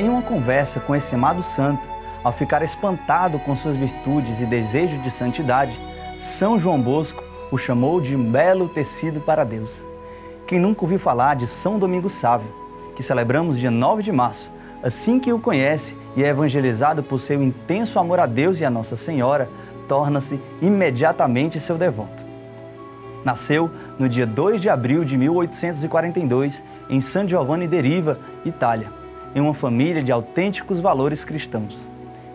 Em uma conversa com esse amado santo, ao ficar espantado com suas virtudes e desejo de santidade, São João Bosco o chamou de belo tecido para Deus. Quem nunca ouviu falar de São Domingos Sávio, que celebramos dia 9 de março, assim que o conhece e é evangelizado por seu intenso amor a Deus e a Nossa Senhora, torna-se imediatamente seu devoto. Nasceu no dia 2 de abril de 1842 em San Giovanni Deriva, Itália, em uma família de autênticos valores cristãos.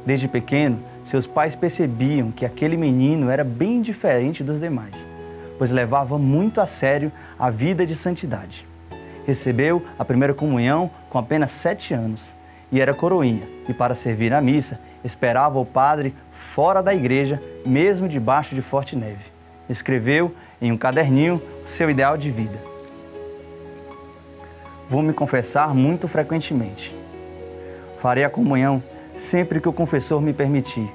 Desde pequeno, seus pais percebiam que aquele menino era bem diferente dos demais pois levava muito a sério a vida de santidade. Recebeu a primeira comunhão com apenas sete anos e era coroinha, e para servir na missa esperava o padre fora da igreja, mesmo debaixo de forte neve. Escreveu em um caderninho seu ideal de vida. Vou me confessar muito frequentemente. Farei a comunhão sempre que o confessor me permitir.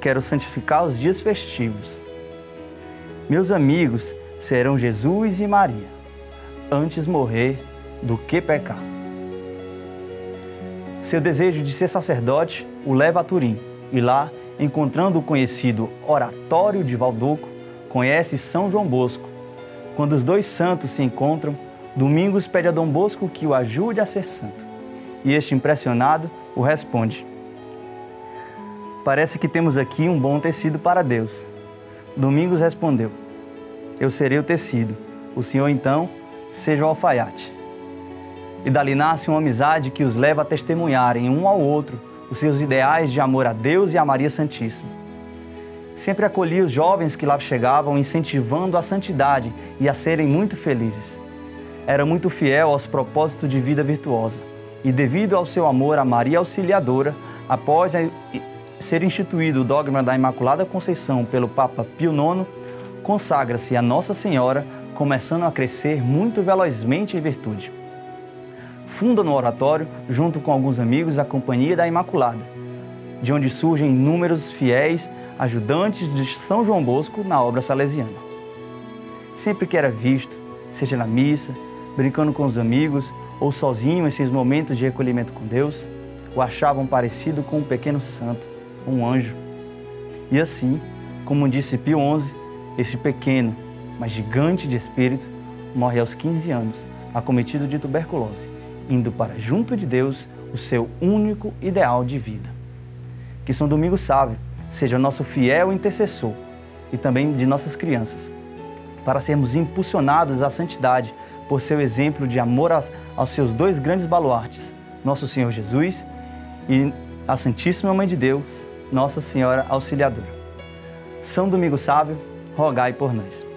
Quero santificar os dias festivos meus amigos serão Jesus e Maria, antes morrer do que pecar. Seu desejo de ser sacerdote o leva a Turim e lá, encontrando o conhecido Oratório de Valdoco, conhece São João Bosco. Quando os dois santos se encontram, Domingos pede a Dom Bosco que o ajude a ser santo. E este, impressionado, o responde: Parece que temos aqui um bom tecido para Deus. Domingos respondeu: Eu serei o tecido, o senhor então seja o alfaiate. E dali nasce uma amizade que os leva a testemunharem um ao outro os seus ideais de amor a Deus e a Maria Santíssima. Sempre acolhi os jovens que lá chegavam, incentivando a santidade e a serem muito felizes. Era muito fiel aos propósitos de vida virtuosa e, devido ao seu amor a Maria Auxiliadora, após ser instituído o dogma da Imaculada Conceição pelo Papa Pio IX, consagra-se a Nossa Senhora, começando a crescer muito velozmente em virtude. Funda no oratório, junto com alguns amigos, a Companhia da Imaculada, de onde surgem inúmeros fiéis ajudantes de São João Bosco na obra salesiana. Sempre que era visto, seja na missa, brincando com os amigos ou sozinho em seus momentos de recolhimento com Deus, o achavam parecido com um pequeno santo, um anjo. E assim, como disse Pio XI, esse pequeno, mas gigante de espírito, morre aos 15 anos, acometido de tuberculose, indo para junto de Deus o seu único ideal de vida. Que São Domingos Sávio seja nosso fiel intercessor e também de nossas crianças, para sermos impulsionados à santidade por seu exemplo de amor aos seus dois grandes baluartes, nosso Senhor Jesus e a Santíssima Mãe de Deus, nossa Senhora Auxiliadora. São Domingo Sávio, rogai por nós.